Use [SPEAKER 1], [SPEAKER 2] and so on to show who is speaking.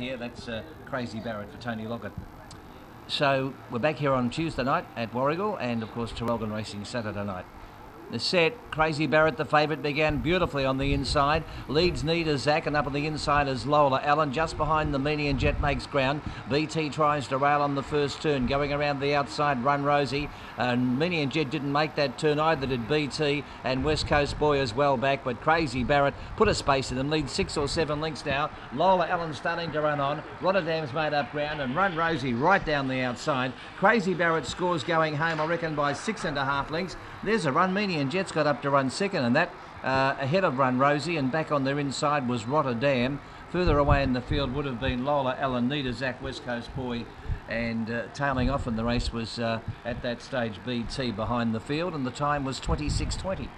[SPEAKER 1] here. That's uh, Crazy Barrett for Tony Lockett. So we're back here on Tuesday night at Warragul and of course Traralgon Racing Saturday night. The set, Crazy Barrett, the favourite, began beautifully on the inside. Leads Nita Zach, and up on the inside is Lola Allen. Just behind the Meany and Jet makes ground. BT tries to rail on the first turn, going around the outside, Run Rosie. And Meany and Jet didn't make that turn either, did BT and West Coast Boy as well back. But Crazy Barrett put a space in them, leads six or seven links now. Lola Allen starting to run on. Rotterdam's made up ground, and Run Rosie right down the outside. Crazy Barrett scores going home, I reckon, by six and a half links. There's a run, Meany and Jets got up to run second, and that uh, ahead of Run Rosie, and back on their inside was Rotterdam. Further away in the field would have been Lola Allen, Nita Zach, West Coast Boy, and uh, tailing off in the race was uh, at that stage BT behind the field, and the time was 26.20.